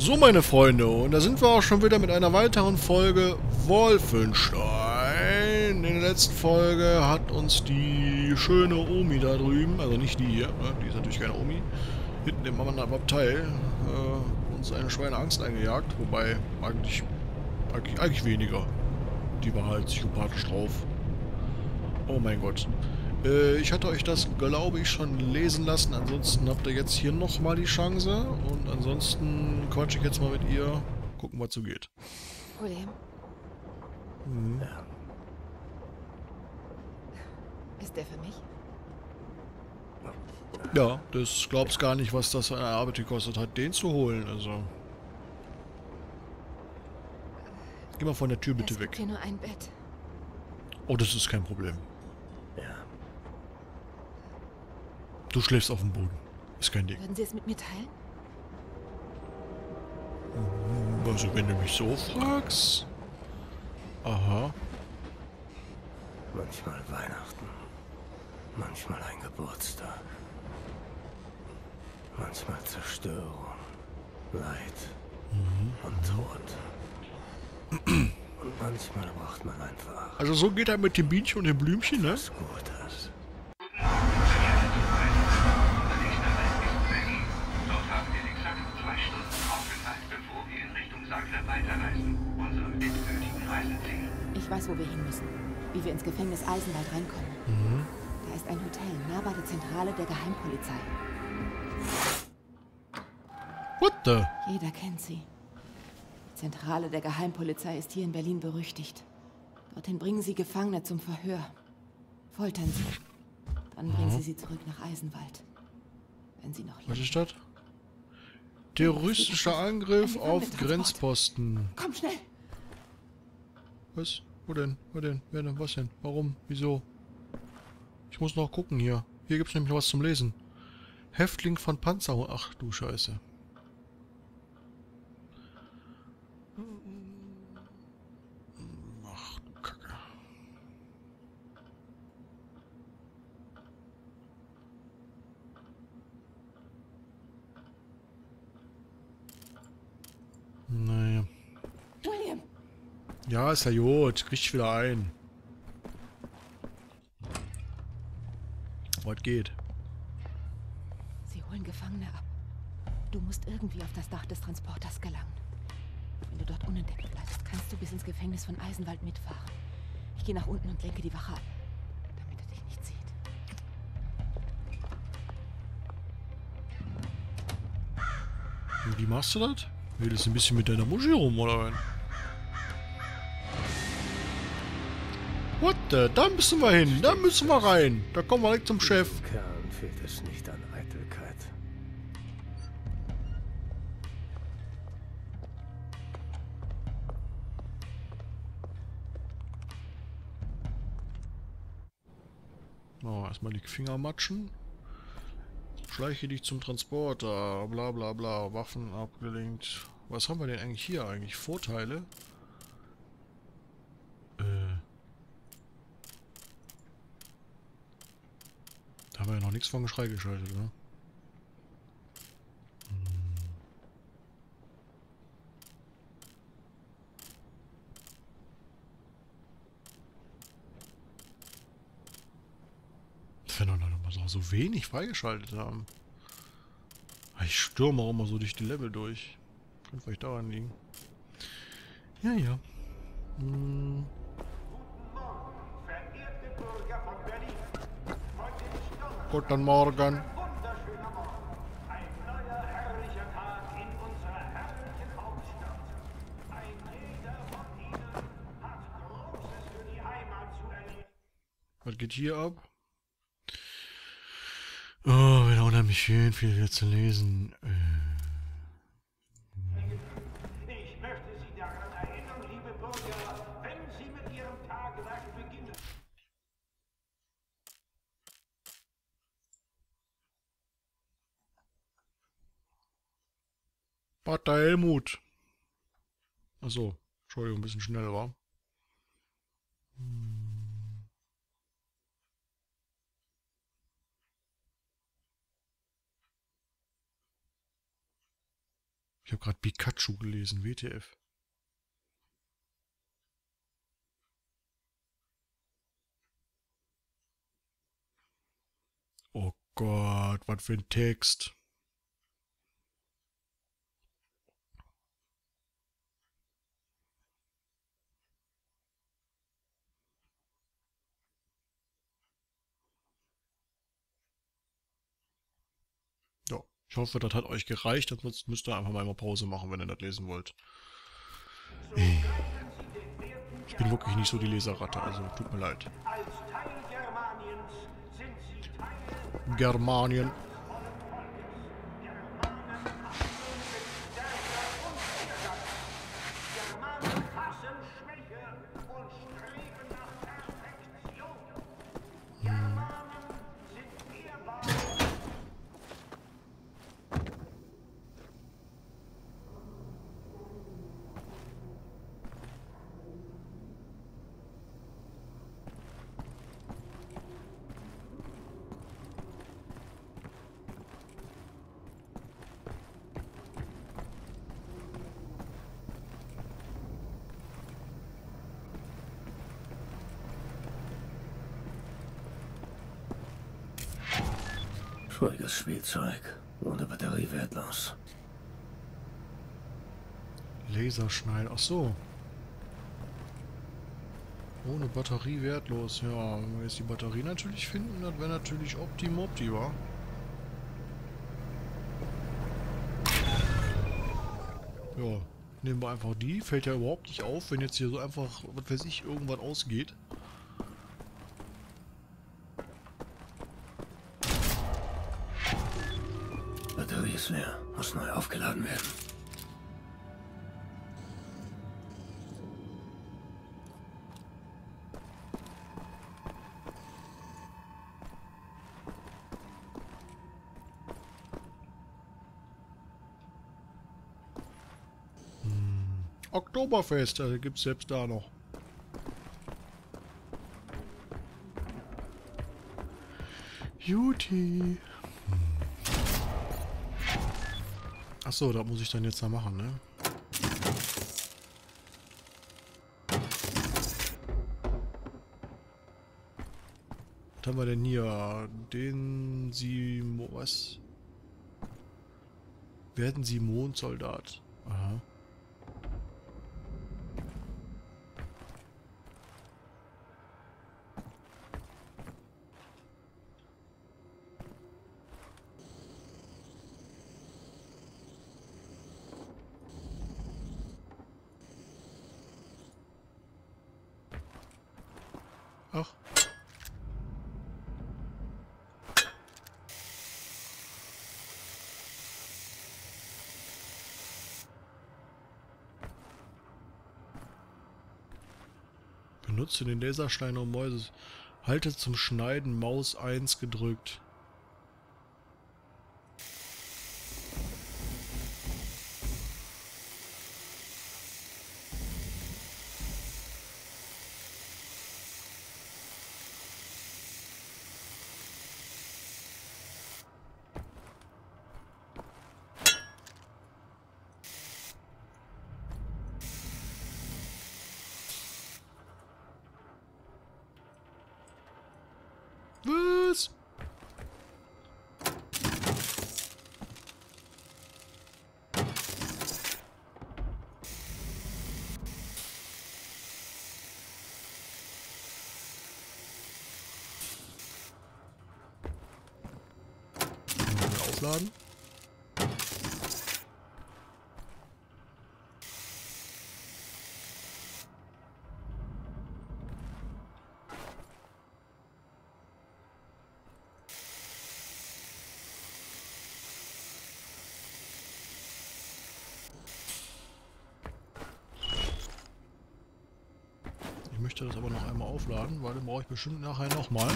So, meine Freunde, und da sind wir auch schon wieder mit einer weiteren Folge Wolfenstein. In der letzten Folge hat uns die schöne Omi da drüben, also nicht die hier, ne, die ist natürlich keine Omi, hinten im anderen Abteil, äh, uns eine Schweineangst eingejagt, wobei eigentlich, eigentlich, eigentlich weniger. Die war halt psychopathisch drauf. Oh mein Gott. Äh, ich hatte euch das, glaube ich, schon lesen lassen. Ansonsten habt ihr jetzt hier nochmal die Chance. Und ansonsten quatsche ich jetzt mal mit ihr. Gucken, was so geht. William, Mhm. ist der für mich? Ja, das glaubst gar nicht, was das an Arbeit gekostet hat, den zu holen. Also. Geh mal von der Tür bitte weg. hier nur ein Bett. Oh, das ist kein Problem. Ja, Du schläfst auf dem Boden. Ist kein Ding. Würden Sie es mit mir teilen? Also, wenn du mich so fragst. Aha. manchmal Weihnachten, manchmal ein Geburtstag, manchmal Zerstörung, Leid und Tod. Und manchmal braucht man einfach Also, so geht er mit dem Bienchen und dem Blümchen, ne? was Gutes. Weiterreisen, unserem endgültigen Reiseziel. Ich weiß, wo wir hin müssen. Wie wir ins Gefängnis Eisenwald reinkommen. Mhm. Da ist ein Hotel, nah bei der Zentrale der Geheimpolizei. What the? Jeder kennt sie. Die Zentrale der Geheimpolizei ist hier in Berlin berüchtigt. Dorthin bringen sie Gefangene zum Verhör. Foltern sie. Dann bringen sie sie zurück nach Eisenwald. Wenn sie noch Was leben. ist das? Terroristischer Angriff auf. Grenzposten. Komm schnell! Was? Wo denn? Wo denn? Wer denn? Was denn? Warum? Wieso? Ich muss noch gucken hier. Hier gibt's nämlich noch was zum Lesen. Häftling von Panzer... Ach du Scheiße. Ach du Kacke. Naja. William! Ja, ist ja gut. Krieg ich wieder ein. Was geht? Sie holen Gefangene ab. Du musst irgendwie auf das Dach des Transporters gelangen. Wenn du dort unentdeckt bleibst, kannst du bis ins Gefängnis von Eisenwald mitfahren. Ich gehe nach unten und lenke die Wache ab, damit er dich nicht sieht. Und wie machst du das? Du ein bisschen mit deiner Muschi rum, oder? What the? Da müssen wir hin. Da müssen wir rein. Da kommen wir direkt zum Chef. Kerlen fehlt es nicht an Eitelkeit. Oh, erstmal die Finger matschen. Schleiche dich zum Transporter. Bla bla bla. Waffen abgelenkt. Was haben wir denn eigentlich hier eigentlich? Vorteile? Äh. Da haben wir ja noch nichts von Geschrei geschaltet, ne? Wenn wir noch mal so, wenig freigeschaltet haben. Ich stürme auch immer so durch die Level durch. Könnte vielleicht daran liegen. Ja, ja. Hm. Verehrte Bürger von Berlin, heute ist Donnerstag, Guten Morgen. ein wunderschöner Morgen. Ein neuer herrlicher Tag in unserer herrlichen Hauptstadt. Ein jeder von Ihnen hat Großes für die Heimat zu erleben. Was geht hier ab? Oh, wieder unheimlich schön viel hier zu lesen. Äh, Ich möchte Sie daran erinnern, liebe Bürger, wenn Sie mit Ihrem Tagewerk beginnen, Pater Helmut. Achso, Entschuldigung, ein bisschen schnell war. Ich habe gerade Pikachu gelesen, WTF. Oh Gott, was für ein Text. Ja, ich hoffe, das hat euch gereicht. Ansonsten müsst ihr einfach mal Pause machen, wenn ihr das lesen wollt. Ich bin wirklich nicht so die Leserratte, also tut mir leid. Als Teil Germaniens sind sie Teil Germanien. Ruhiges Spielzeug. Ohne Batterie wertlos. Laserschneid. Ach so. Ohne Batterie wertlos. Ja, wenn wir jetzt die Batterie natürlich finden, das wäre natürlich optimopti, wa? Ja, nehmen wir einfach die. Fällt ja überhaupt nicht auf, wenn jetzt hier so einfach, was weiß ich, irgendwann ausgeht. Batterie ist leer. Muss neu aufgeladen werden. Oktoberfest, also gibt's selbst da noch. Juti. Achso, da muss ich dann jetzt da machen, ne? Was haben wir denn hier? Den Simo... Was? Werden Sie Mondsoldat. Aha. Ach. Benutze den Laserstein um Mäuse. Halte zum Schneiden Maus 1 gedrückt. Was? Aufladen. Möchte das aber noch einmal aufladen, weil dann brauche ich bestimmt nachher nochmal.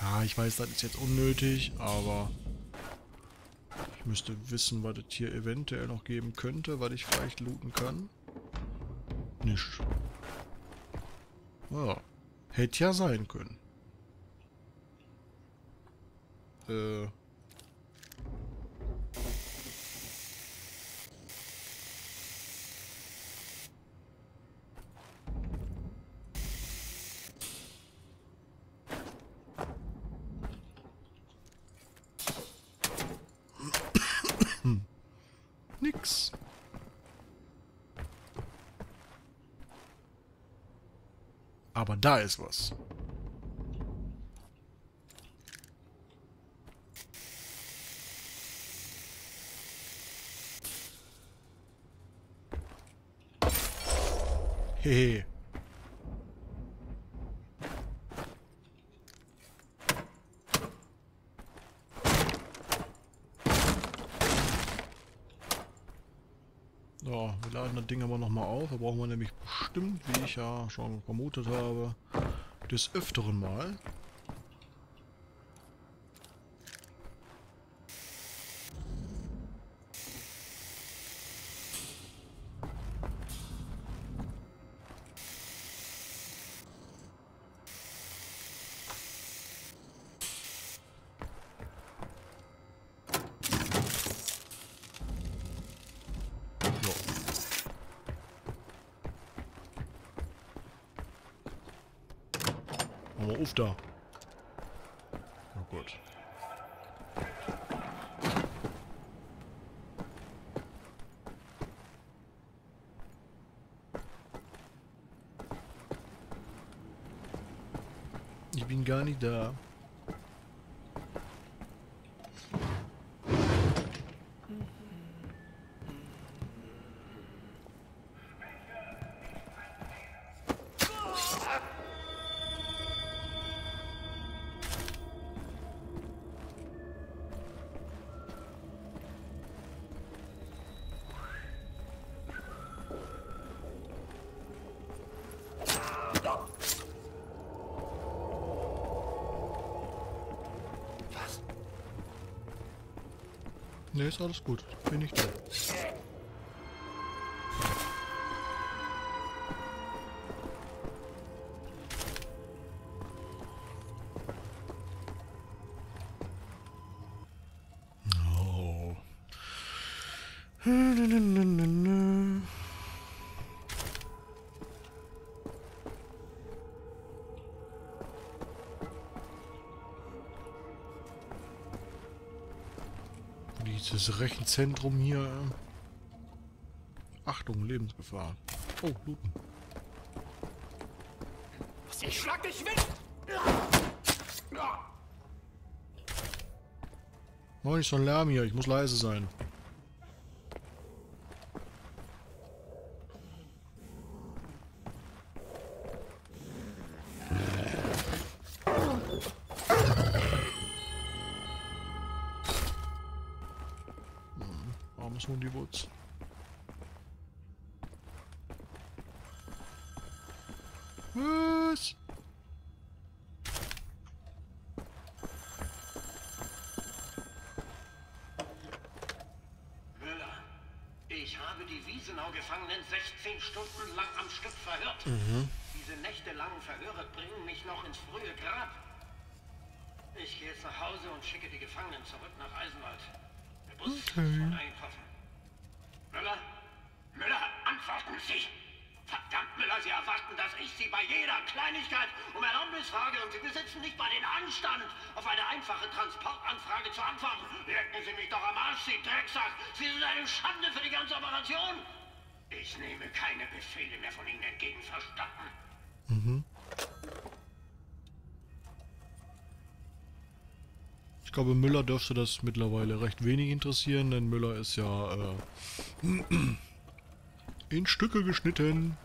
Ja, ich weiß, das ist jetzt unnötig, aber ich müsste wissen, was es hier eventuell noch geben könnte, was ich vielleicht looten kann. Nicht. Ja. Hätte ja sein können. Äh. Aber da ist was. Hehe. So, wir laden das Ding aber nochmal auf. Da brauchen wir nämlich bestimmt, wie ich ja schon vermutet habe, des Öfteren mal. So. Mal auf da. Na gut. Ich bin gar nicht da. Ne, ist alles gut. Bin ich da. Oh. Dieses Rechenzentrum hier. äh. Achtung, Lebensgefahr. Oh, Looten. Ich schlag dich weg! Nicht so einen Lärm hier, ich muss leise sein. Hm, Armes Hundibutz. Was? Müller, ich habe die Wiesenau-Gefangenen 16 Stunden lang am Stück verhört. Diese nächtelangen Verhöre bringen mich noch ins frühe Grab. Ich gehe jetzt nach Hause und schicke die Gefangenen zurück nach Eisenwald. Eingetroffen. Müller? Müller, antworten Sie! Verdammt, Müller, Sie erwarten, dass ich Sie bei jeder Kleinigkeit um Erlaubnis frage und Sie besitzen nicht mal den Anstand, auf eine einfache Transportanfrage zu antworten. Lecken Sie mich doch am Arsch, Sie Drecksack! Sie sind eine Schande für die ganze Operation! Ich nehme keine Befehle mehr von Ihnen entgegen, verstanden? Ich glaube, Müller dürfte das mittlerweile recht wenig interessieren, denn Müller ist ja äh, in Stücke geschnitten.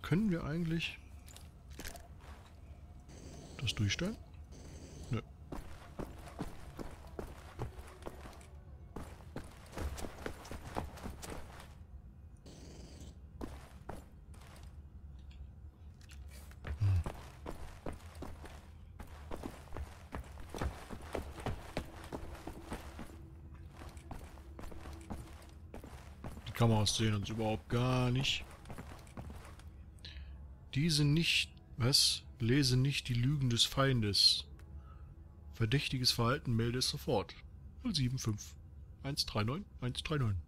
Können wir eigentlich das durchstellen? Kameras sehen uns überhaupt gar nicht. Diese nicht... Was? Lese nicht die Lügen des Feindes. Verdächtiges Verhalten melde es sofort. 075 139 139.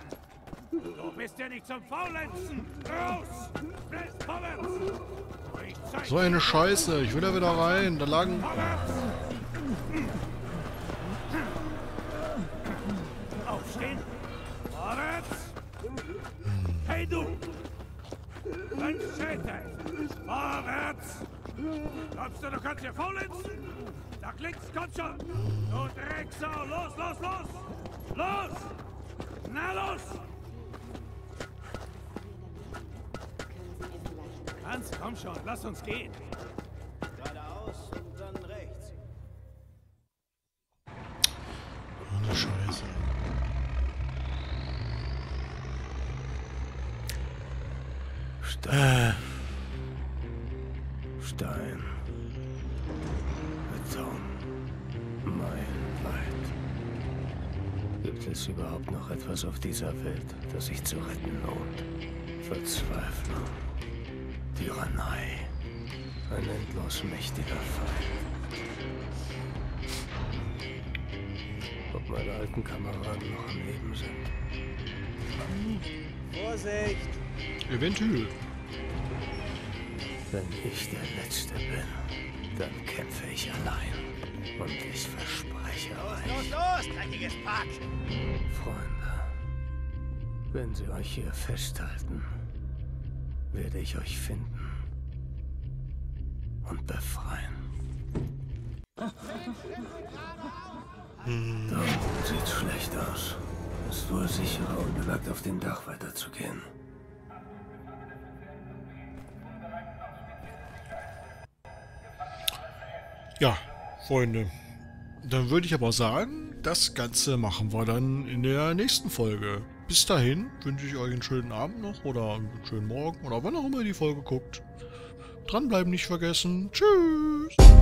Du bist ja nicht zum Faulenzen. Raus. Vorwärts. So eine Scheiße, ich will da wieder rein. Da lagen. Vorwärts! Aufstehen! Vorwärts! Hey du! Fünf Schritte! Vorwärts! Glaubst du, du kannst hier faulenzen? Da klickt's, komm schon! Du Drecksau! Los, los, los! Los! Na los! Schon, lass uns gehen! Geradeaus und dann rechts. Oh, eine Scheiße. Stein. Stein. Beton. Meilenweit. Gibt es überhaupt noch etwas auf dieser Welt, das sich zu retten lohnt? Verzweiflung. Tyrannei. Ein endlos mächtiger Feind. Ob meine alten Kameraden noch am Leben sind? Vorsicht! Eventuell. Wenn ich der Letzte bin, dann kämpfe ich allein. Und ich verspreche euch, Los, los, dreckiges Pack! Freunde, wenn sie euch hier festhalten, werde ich euch finden und befreien. Da unten sieht schlecht aus. Ist wohl sicherer, unbemerkt auf dem Dach weiterzugehen. Ja, Freunde. Dann würde ich aber sagen, das Ganze machen wir dann in der nächsten Folge. Bis dahin wünsche ich euch einen schönen Abend noch oder einen schönen Morgen oder wann auch immer ihr die Folge guckt. Dranbleiben nicht vergessen. Tschüss.